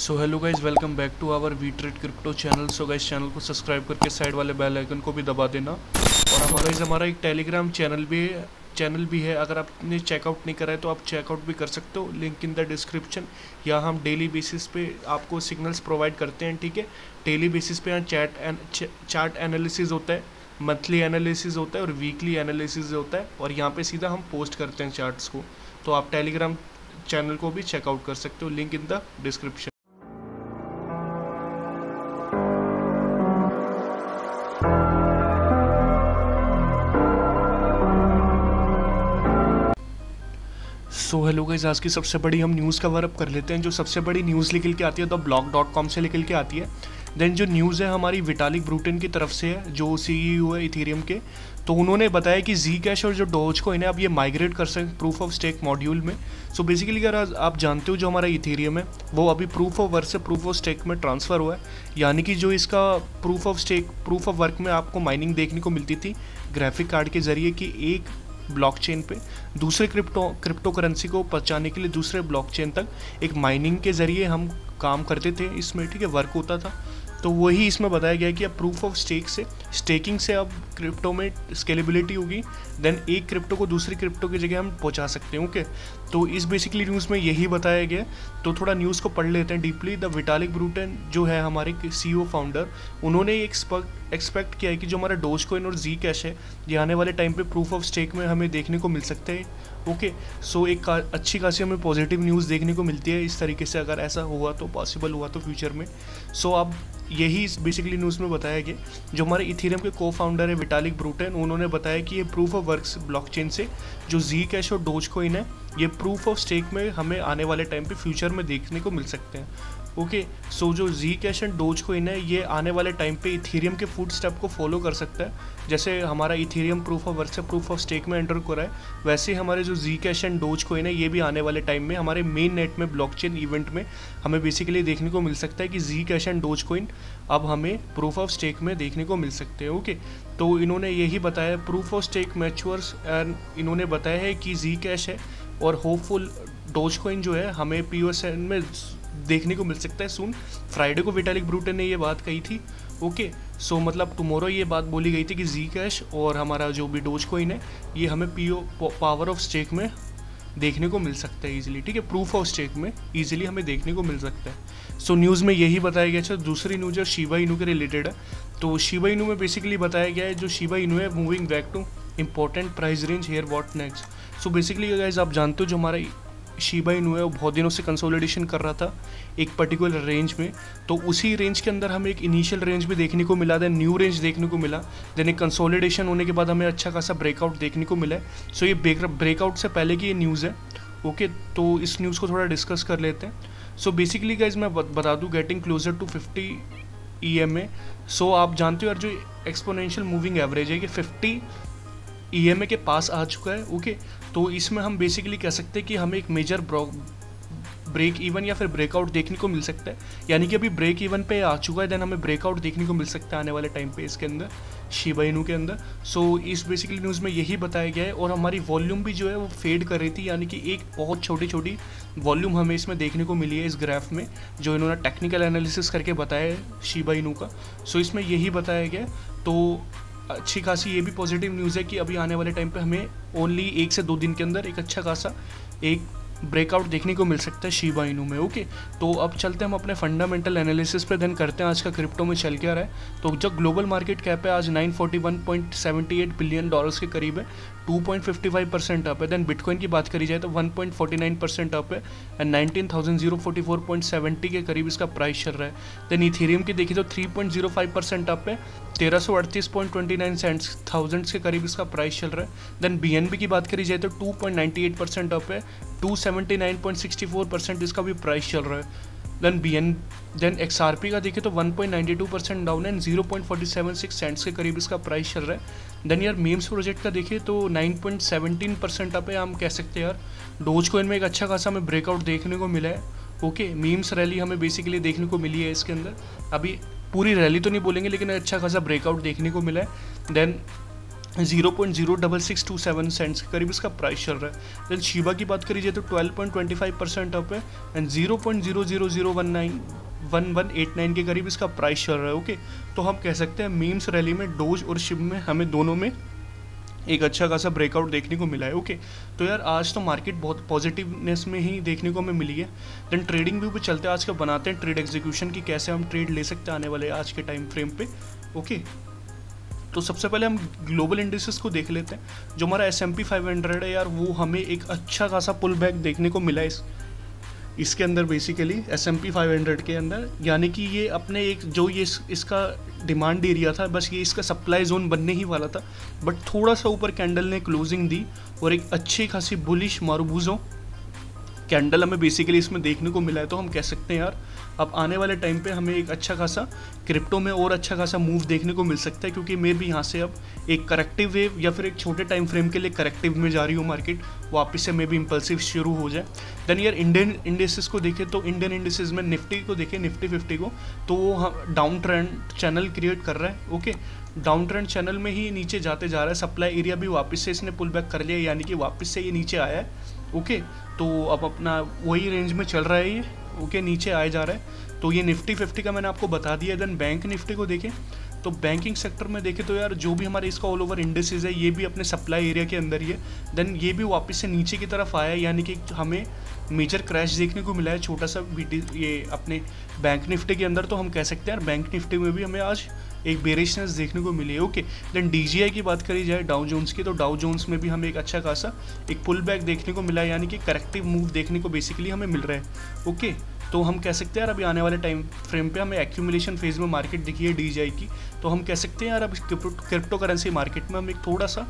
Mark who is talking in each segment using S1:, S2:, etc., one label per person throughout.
S1: So hello guys welcome back to our We Trade Crypto channel so guys channel को subscribe करके side वाले bell icon को भी दबा देना। और हमारा इस, हमारा एक टेलीग्राम चैनल भी है चैनल भी है। अगर आपने चेकआउट नहीं करा है तो आप चेकआउट भी कर सकते हो। लिंक इन द डिस्क्रिप्शन या हम डेली बेसिस पे आपको सिग्नल्स प्रोवाइड करते हैं, ठीक है? डेली बेसिस पे यहाँ चैट चार्ट एनालिसिस होता है मंथली एनालिसिस होता है और वीकली एनालिसिस होता है। और यहाँ पे सीधा हम पोस्ट करते हैं चार्ट्स को। तो आप टेलीग्राम चैनल को भी चेकआउट कर सकते हो। Link in the description so hello guys आज की सबसे बड़ी हम न्यूज़ कवर अप कर लेते हैं, जो सबसे बड़ी न्यूज़ निकल के आती है द ब्लॉग डॉट कॉम से निकल के आती है। देन जो न्यूज़ है हमारी विटालिक ब्रूटन की तरफ़ से है, जो सी है इथेरियम के। तो उन्होंने बताया कि जी कैश और जो डोज को इन्हें अब ये माइग्रेट कर सकते प्रूफ ऑफ़ स्टेक मॉड्यूल में। सो बेसिकली अगर आप जानते हो जो हमारा इथेरियम है, वो अभी प्रूफ ऑफ़ वर्क से प्रूफ ऑफ़ स्टेक में ट्रांसफ़र हुआ है। यानी कि जो इसका proof of stake proof of work में आपको माइनिंग देखने को मिलती थी ग्राफिक कार्ड के ज़रिए कि एक ब्लॉकचेन पे, दूसरे क्रिप्टो क्रिप्टो करेंसी को पहुँचाने के लिए दूसरे ब्लॉकचेन तक एक माइनिंग के ज़रिए हम काम करते थे इसमें, ठीक है वर्क होता था। तो वही इसमें बताया गया कि अब प्रूफ ऑफ़ स्टेक से स्टेकिंग से अब क्रिप्टो में स्केलेबिलिटी होगी देन एक क्रिप्टो को दूसरी क्रिप्टो की जगह हम पहुँचा सकते हैं ओके तो इस बेसिकली न्यूज़ में यही बताया गया तो थोड़ा न्यूज़ को पढ़ लेते हैं डीपली द विटालिक ब्रूटन जो है हमारे सी फाउंडर उन्होंने एक एक्सपेक्ट किया है कि जो हमारा डोज कोइन और जी कैश है ये आने वाले टाइम पे प्रूफ ऑफ़ स्टेक में हमें देखने को मिल सकते हैं ओके सो एक अच्छी खासी हमें पॉजिटिव न्यूज़ देखने को मिलती है इस तरीके से। अगर ऐसा हुआ तो पॉसिबल हुआ तो फ्यूचर में। सो so, अब यही बेसिकली न्यूज़ में बताया गया जो हमारे इथेरियम के को फाउंडर है विटालिक ब्रूटन उन्होंने बताया कि ये प्रूफ ऑफ़ वर्क्स ब्लॉकचेन से, जो जी कैश और डोज कोइन है, ये प्रूफ ऑफ़ स्टेक में हमें आने वाले टाइम पे फ्यूचर में देखने को मिल सकते हैं। ओके सो जो जी कैश एंड डोज कोइन है, ये आने वाले टाइम पे इथेरियम के फ़ूड स्टेप को फॉलो कर सकता है। जैसे हमारा Ethereum proof of work proof of stake में एंटर रहा है, वैसे हमारे जो जी कैश एंड डोज कोइन है, ये भी आने वाले टाइम में, हमारे मेन नेट में ब्लॉकचेन इवेंट में, हमें बेसिकली देखने को मिल सकता है कि जी कैश एंड डोज कोइन अब हमें प्रूफ ऑफ़ स्टेक में देखने को मिल सकते हैं, ओके। तो इन्होंने यही बताया proof of stake matures and इन्होंने बताया है कि जी कैश है और होपफुल डोज कोइन जो है, हमें पी में देखने को मिल सकता है सुन फ्राइडे को विटालिक ब्रूटन ने ये बात कही थी. ओके सो मतलब टुमारो ये बात बोली गई थी कि जी कैश और हमारा जो भी डोज कोइन है ये हमें पीओ पावर ऑफ़ स्टेक में देखने को मिल सकता है इजीली ठीक है प्रूफ ऑफ़ स्टेक में इजीली हमें देखने को मिल सकता है. सो so, न्यूज़ में यही बताया गया था. दूसरी न्यूज़ है शिवा इनू के रिलेटेड है. तो शिवा इनू में बेसिकली बताया गया है जो शिवा इनू है moving back to important price range here what next so basically guys आप जानते हो जो हमारा शीबा इनू है वो बहुत दिनों से कंसोलिडेशन कर रहा था एक पर्टिकुलर रेंज में। तो उसी रेंज के अंदर हमें एक इनिशियल रेंज भी देखने को मिला देन न्यू रेंज देखने को मिला देन एक कंसोलिडेशन होने के बाद हमें अच्छा खासा ब्रेकआउट देखने को मिला है। सो ये ब्रेकआउट से पहले की ये न्यूज़ है ओके तो इस न्यूज़ को थोड़ा डिस्कस कर लेते हैं। सो बेसिकली गाइज़ मैं बता दूँ getting closer to fifty E M A so आप जानते हो यार, जो एक्सपोनेंशियल मूविंग एवरेज है, कि फिफ्टी ई एम ए के पास आ चुका है ओके तो इसमें हम बेसिकली कह सकते हैं कि हमें एक मेजर ब्रेक इवन या फिर ब्रेकआउट देखने को मिल सकता है। यानी कि अभी ब्रेक इवन पे आ चुका है देन हमें ब्रेकआउट देखने को मिल सकता है आने वाले टाइम पे इसके अंदर शिबा इनू के अंदर। सो so, इस बेसिकली न्यूज़ में यही बताया गया है और हमारी वॉल्यूम भी जो है वो फेड कर रही थी। यानी कि एक बहुत छोटी छोटी वॉल्यूम हमें इसमें देखने को मिली है इस ग्राफ में जो इन्होंने टेक्निकल एनालिसिस करके बताया है शिबा इनू का। सो so, इसमें यही बताया गया तो अच्छी खासी ये भी पॉजिटिव न्यूज़ है कि अभी आने वाले टाइम पे हमें ओनली एक से दो दिन के अंदर एक अच्छा खासा एक ब्रेकआउट देखने को मिल सकता है शिबा इनू में ओके तो अब चलते हैं हम अपने फंडामेंटल एनालिसिस पे देन करते हैं आज का क्रिप्टो में चल क्या रहा है। तो जब ग्लोबल मार्केट कैप है, आज 941.78 बिलियन डॉलर्स के करीब है 2.55 परसेंट अप है। देन बिटकॉइन की बात करी जाए तो 1.49 परसेंट अप है एंड 19,044.70 के करीब इसका प्राइस चल रहा है। देन इथेरियम की देखिए तो 3.05 परसेंट अप है तेरह सेंट्स थाउजेंड्स के करीब इसका प्राइस चल रहा है। देन BNB की बात करी जाए तो two point ninety eight percent up है two seventy nine point sixty four percent इसका भी प्राइस चल रहा है। Then B N then X R P का देखें तो one point ninety two percent down है zero point forty seven six cents के करीब इसका प्राइस चल रहा है। देन यार मीम्स प्रोजेक्ट का देखिए तो nine point seventeen percent up है हम कह सकते हैं यार डोज को इनमें एक अच्छा खासा हमें ब्रेकआउट देखने को मिला है। ओके मीम्स रैली हमें बेसिकली देखने को मिली है इसके अंदर। अभी पूरी रैली तो नहीं बोलेंगे, लेकिन अच्छा खासा ब्रेकआउट देखने को मिला है। Then zero point zero double six two seven cents के करीब इसका प्राइस चल रहा है। देन शिबा की बात करी जाए तो twelve point twenty five percent up है and zero point zero zero zero one nine one one eight nine के करीब इसका प्राइस चल रहा है ओके तो हम कह सकते हैं मीम्स रैली में डोज और शिब में हमें दोनों में एक अच्छा खासा ब्रेकआउट देखने को मिला है ओके तो यार आज तो मार्केट बहुत पॉजिटिवनेस में ही देखने को हमें मिली है। देन ट्रेडिंग व्यू पे चलते हैं, आज का बनाते हैं ट्रेड एग्जीक्यूशन की कैसे हम ट्रेड ले सकते हैं आने वाले आज के टाइम फ्रेम पे ओके तो सबसे पहले हम ग्लोबल इंडिसेस को देख लेते हैं। जो हमारा S M P five hundred है यार वो हमें एक अच्छा खासा पुल बैक देखने को मिला इस इसके अंदर basically S M P five hundred के अंदर। यानी कि ये अपने एक जो ये इस, इसका डिमांड एरिया था बस ये इसका सप्लाई जोन बनने ही वाला था। बट थोड़ा सा ऊपर कैंडल ने क्लोजिंग दी और एक अच्छी खासी बुलिश मारूबूजों कैंडल हमें बेसिकली इसमें देखने को मिला है तो हम कह सकते हैं यार, अब आने वाले टाइम पे हमें एक अच्छा खासा क्रिप्टो में और अच्छा खासा मूव देखने को मिल सकता है, क्योंकि मैं भी यहाँ से अब एक करेक्टिव वेव या फिर एक छोटे टाइम फ्रेम के लिए करेक्टिव में जा रही हूँ मार्केट वापस से मे भी इम्पल्सिव शुरू हो जाए। देन यार इंडियन इंडेसिस को देखें तो इंडियन इंडेसिस में निफ्टी को देखें निफ्टी फिफ्टी को तो वो डाउन ट्रेंड चैनल क्रिएट कर रहा है ओके डाउन ट्रेंड चैनल में ही नीचे जाते जा रहा है सप्लाई एरिया भी वापस से इसने पुल बैक कर लिया, यानी कि वापस से ये नीचे आया है। ओके तो अब अपना वही रेंज में चल रहा है ये, ओके, नीचे आए जा रहा है। तो ये निफ्टी फिफ्टी का मैंने आपको बता दिया देन बैंक निफ्टी को देखें। तो बैंकिंग सेक्टर में देखें तो यार, जो भी हमारे इसका ऑल ओवर इंडस्ट्रीज़ है, ये भी अपने सप्लाई एरिया के अंदर ही है। देन ये भी वापस से नीचे की तरफ़ आया यानी कि हमें मेजर क्रैश देखने को मिला है, छोटा सा ये अपने बैंक निफ्टी के अंदर। तो हम कह सकते हैं यार बैंक निफ्टी में भी हमें आज एक बेरिशनेस देखने को मिली है। ओके देन डीजीआई की बात करी जाए डाउ जोन्स की तो डाउ जोन्स में भी हमें एक अच्छा खासा एक पुल बैक देखने को मिला यानी कि करेक्टिव मूव देखने को बेसिकली हमें मिल रहा है। ओके तो हम कह सकते हैं यार अभी आने वाले टाइम फ्रेम पे हमें एक्यूमुलेशन फ़ेज़ में मार्केट दिखी है डीजीआई की। तो हम कह सकते हैं यार अब क्रिप्टो करेंसी मार्केट में हम एक थोड़ा सा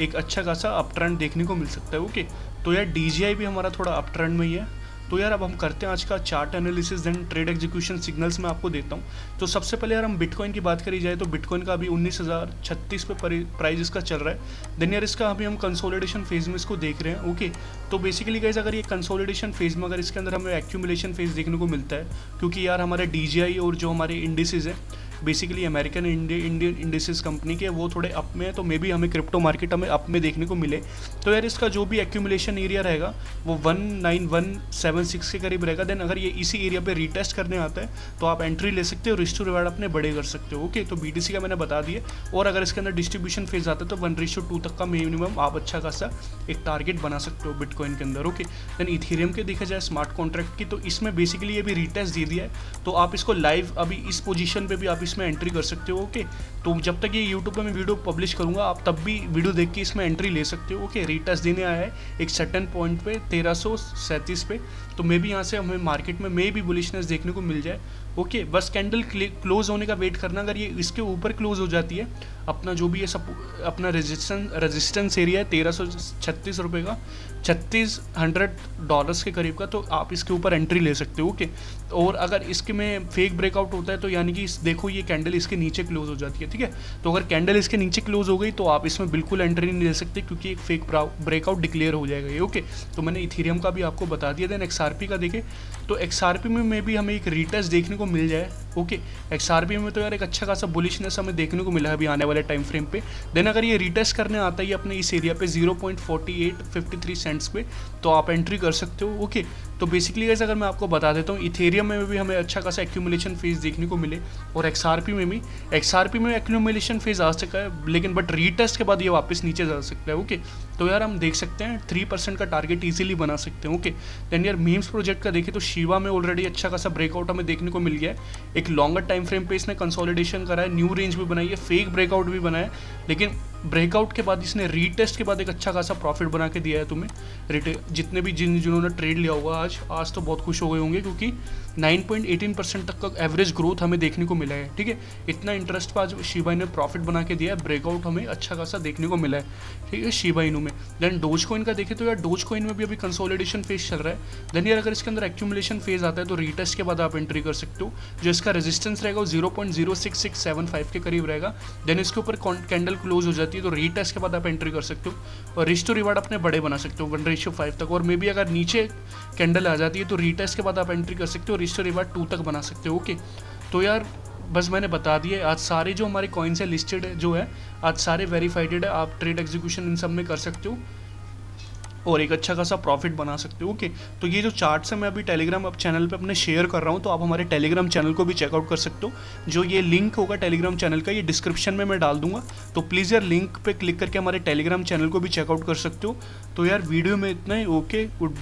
S1: एक अच्छा खासा अप ट्रेंड देखने को मिल सकता है। ओके तो यार डीजीआई भी हमारा थोड़ा अप ट्रेंड में ही है। तो यार अब हम करते हैं आज का chart analysis then trade execution signals मैं आपको देता हूँ। तो सबसे पहले यार हम बिटकॉइन की बात करी जाए तो बिटकॉइन का अभी उन्नीस हज़ार छत्तीस पे प्राइस इसका चल रहा है। देन यार इसका अभी हम कंसोलिडेशन फ़ेज़ में इसको देख रहे हैं ओके तो बेसिकली गाइज़ अगर ये कंसोलिडेशन फ़ेज़ में, अगर इसके अंदर हमें एक्यूमुलेशन फ़ेज़ देखने को मिलता है, क्योंकि यार हमारे डी और जो हमारे इंडिसेज है basically American Indian industries company के वो थोड़े अप में है तो मे बी हमें क्रिप्टो मार्केट हमें अप में देखने को मिले। तो यार इसका जो भी एक्यूमुलेशन एरिया रहेगा, वो one nine one seven six के करीब रहेगा। देन अगर ये इसी एरिया पर रीटेस्ट करने आता है तो आप एंट्री ले सकते हो रिस्टू रिवार्ड अपने बड़े कर सकते हो। ओके तो बी का मैंने बता दिया। और अगर इसके अंदर डिस्ट्रीब्यूशन फ़ेज़ आता है तो वन रिशो टू तक का मिनिमम आप अच्छा खासा एक टारगेट बना सकते हो बिटकॉइन के अंदर। ओके देन इथेरियम के देखा जाए स्मार्ट कॉन्ट्रैक्ट की तो इसमें बेसिकली ये भी रीटेस्ट दे दिया है। तो आप इसको लाइव अभी इस पोजिशन पर भी आप इसमें एंट्री कर सकते हो ओके तो जब तक ये यूट्यूब पर मैं वीडियो पब्लिश करूँगा, आप तब भी वीडियो देख के इसमें एंट्री ले सकते हो ओके रिटर्स देने आया है एक सर्टन पॉइंट पे, तेरह पे। तो मे भी यहाँ से, हमें मार्केट में, मे भी बुलिशनेस देखने को मिल जाए। ओके बस कैंडल क्लोज होने का वेट करना, अगर ये इसके ऊपर क्लोज हो जाती है, अपना जो भी ये सब, अपना रेजिस्टेंस रेजिस्टेंस एरिया है, तेरह सौ छत्तीस रुपये का, छत्तीस हंड्रेड डॉलर्स के करीब का तो आप इसके ऊपर एंट्री ले सकते हो ओके और अगर इसके में फेक ब्रेकआउट होता है तो यानी कि देखो ये कैंडल इसके नीचे क्लोज हो जाती है, ठीक है? तो अगर कैंडल इसके नीचे क्लोज हो गई तो आप इसमें बिल्कुल एंट्री नहीं ले सकते, क्योंकि एक फेक ब्रेकआउट डिक्लेयर हो जाएगा, ये ओके तो मैंने इथीरियम का भी आपको बता दिया देन XRP का देखे तो एक्सआरपी में भी हमें एक रिटर्स देखने को मिल जाए। ओके एक्सआरपी में तो यार एक अच्छा खासा बुलिशनेस हमें देखने को मिला है अभी आने वाले टाइम फ्रेम पे। देन अगर ये रिटेस्ट करने आता है अपने इस एरिया पे 0.4853 सेंट्स पे तो आप एंट्री कर सकते हो। ओके तो बेसिकली अगर मैं आपको बता देता हूँ इथेरियम में भी हमें अच्छा खासा एक्यूमुलेशन फ़ेज़ देखने को मिले और एक्सआरपी में भी। एक्सआरपी में एक्यूमुलेशन फ़ेज़ आ सका है, लेकिन बट रीटेस्ट के बाद ये वापस नीचे जा सकता है। ओके तो यार हम देख सकते हैं थ्री परसेंट का टारगेट ईजिली बना सकते हैं। ओके देन यार मीम्स प्रोजेक्ट का देखें तो शिवा में ऑलरेडी अच्छा खासा ब्रेकआउट हमें देखने को मिल गया है। एक लॉन्गर टाइम फ्रेम पे इसने कंसोलिडेशन करा है न्यू रेंज भी बनाई है फेक ब्रेकआउट भी बनाया लेकिन ब्रेकआउट के बाद इसने रीटेस्ट के बाद एक अच्छा खासा प्रॉफिट बना के दिया है तुम्हें। रिटे जितने भी जिन जिन्होंने ट्रेड लिया होगा आज आज तो बहुत खुश हो गए होंगे क्योंकि 9.18 परसेंट तक का एवरेज ग्रोथ हमें देखने को मिला है, ठीक है? इतना इंटरेस्ट पर आज शिबा ने प्रॉफिट बना के दिया है ब्रेकआउट हमें अच्छा खासा देखने को मिला है, ठीक है? शिबा इनू में। देन डोज कोइन का देखें तो यार डोज कोइन में भी अभी कंसोलिडेशन फ़ेज़ चल रहा है। देन यार अगर इसके अंदर एक्यूमुलेशन फ़ेज़ आता है तो रीटेस्ट के बाद आप एंट्री कर सकते हो, जो इसका रेजिस्टेंस रहेगा वो zero point zero six six seven five के करीब रहेगा। देन इसके ऊपर कैंडल क्लोज हो जाती है तो रीटेस्ट के बाद आप एंट्री कर सकते हो। और टू रिवार्ड अपने बड़े बना सकते हो वन रेशियो फाइव तक। और मे बी अगर नीचे कैंडल आ जाती है तो रीटेस्ट के बाद आप एंट्री कर सकते हो रिस्ट टू रिवार्ड टू तक बना सकते हो। ओके तो यार, बस मैंने बता दिया आज सारे जो हमारे कॉइन्स है लिस्टेड जो है, आज सारे वेरीफाइडेड आप ट्रेड एग्जीक्यूशन इन सब में कर सकते हो। और एक अच्छा खासा प्रॉफिट बना सकते हो। ओके तो ये जो चार्ट्स है, मैं अभी टेलीग्राम अब चैनल पे अपने शेयर कर रहा हूँ तो आप हमारे टेलीग्राम चैनल को भी चेकआउट कर सकते हो। जो ये लिंक होगा टेलीग्राम चैनल का, ये डिस्क्रिप्शन में मैं डाल दूँगा। तो प्लीज़ यार लिंक पे क्लिक करके हमारे टेलीग्राम चैनल को भी चेकआउट कर सकते हो। तो यार वीडियो में इतना ही ओके गुड